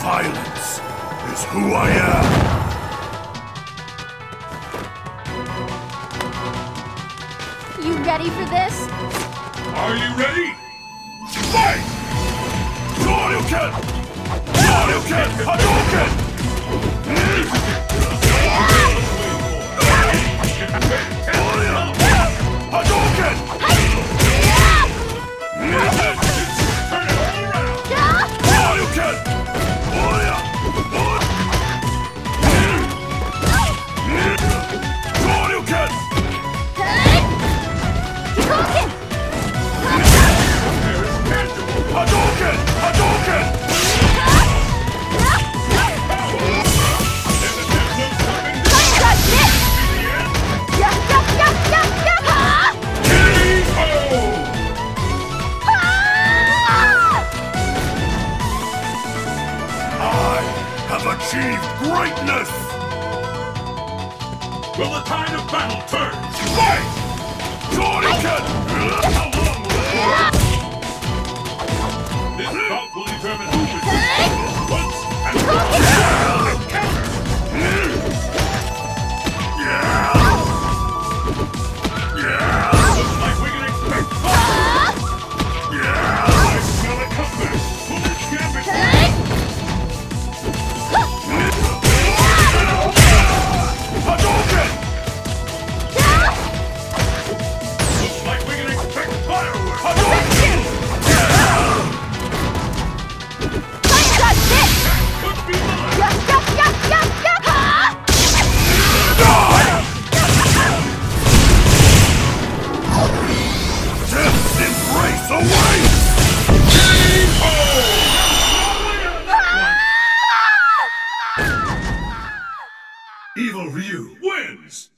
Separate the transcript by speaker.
Speaker 1: Violence is who I am.
Speaker 2: You ready for this?
Speaker 1: Are you ready? achieve greatness! Will the tide of battle turn? Evil Ryu wins!